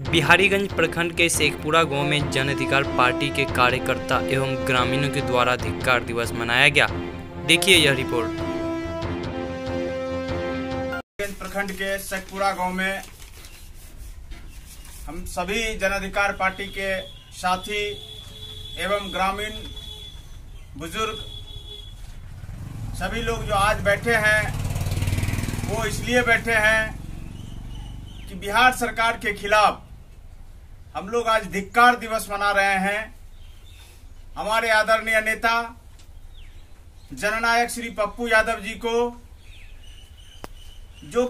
बिहारीगंज प्रखंड के शेखपुरा गाँव में जन अधिकार पार्टी के कार्यकर्ता एवं ग्रामीणों के द्वारा धिक्कार दिवस मनाया गया। देखिए यह रिपोर्ट। प्रखंड के शेखपुरा गाँव में हम सभी जन अधिकार पार्टी के साथी एवं ग्रामीण बुज़ुर्ग, सभी लोग जो आज बैठे हैं, वो इसलिए बैठे हैं कि बिहार सरकार के खिलाफ हम लोग आज धिक्कार दिवस मना रहे हैं। हमारे आदरणीय नेता, जननायक श्री पप्पू यादव जी को, जो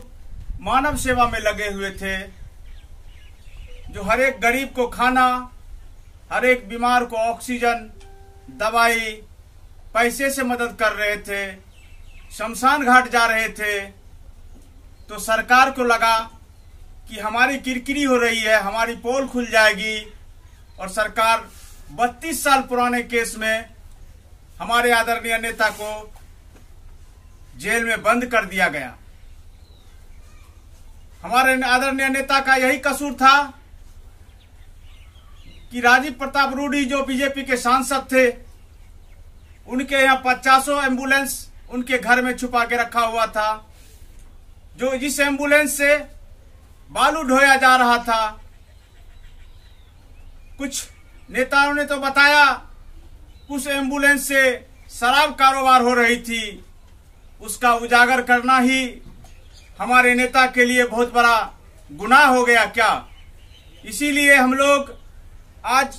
मानव सेवा में लगे हुए थे, जो हर एक गरीब को खाना, हर एक बीमार को ऑक्सीजन, दवाई, पैसे से मदद कर रहे थे, शमशान घाट जा रहे थे तो सरकार को लगा कि हमारी किरकिरी हो रही है, हमारी पोल खुल जाएगी। और सरकार 32 साल पुराने केस में हमारे आदरणीय नेता को जेल में बंद कर दिया गया। हमारे आदरणीय नेता का यही कसूर था कि राजीव प्रताप रूडी जो बीजेपी के सांसद थे, उनके यहाँ पचासों एंबुलेंस उनके घर में छुपा के रखा हुआ था। जो जिस एंबुलेंस से बालू ढोया जा रहा था। कुछ नेताओं ने तो बताया, उस एंबुलेंस से शराब कारोबार हो रही थी। उसका उजागर करना ही हमारे नेता के लिए बहुत बड़ा गुनाह हो गया क्या? इसीलिए हम लोग आज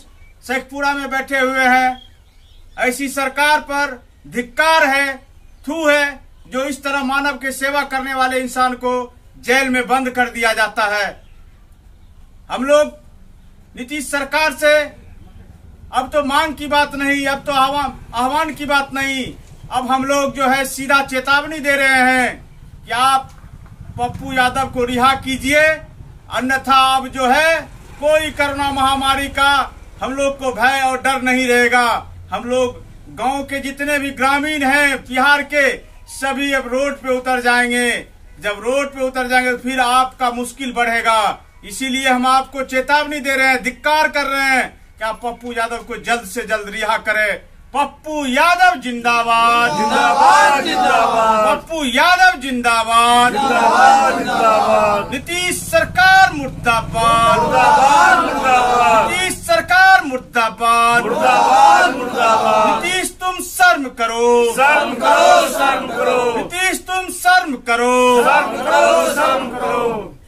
शेखपुरा में बैठे हुए हैं। ऐसी सरकार पर धिक्कार है, थू है, जो इस तरह मानव के सेवा करने वाले इंसान को जेल में बंद कर दिया जाता है। हम लोग नीतीश सरकार से, अब तो मांग की बात नहीं, अब तो आह्वान की बात नहीं। अब हम लोग जो है सीधा चेतावनी दे रहे हैं कि आप पप्पू यादव को रिहा कीजिए। अन्यथा अब जो है कोई कोरोना महामारी का हम लोग को भय और डर नहीं रहेगा। हम लोग गाँव के जितने भी ग्रामीण हैं, बिहार के, सभी अब रोड पे उतर जाएँगे। जब रोड पे उतर जाएँगे तो फिर आपका मुश्किल बढ़ेगा। इसीलिए हम आपको चेतावनी दे रहे हैं धिक्कार कर रहे हैं कि आप पप्पू यादव को जल्द से जल्द रिहा करें। पप्पू यादव जिंदाबाद। जिंदाबाद जिंदाबाद। पप्पू यादव जिंदाबाद। जिंदाबाद जिंदाबाद। नीतीश सरकार मुर्दाबाद। मुर्दाबाद मुर्दाबाद। नीतीश सरकार मुर्दाबाद। मुर्दाबाद मुर्दाबाद। नीतीश तुम शर्म करो। शर्म करो शर्म करो। शर्म करो शर्म करो शर्म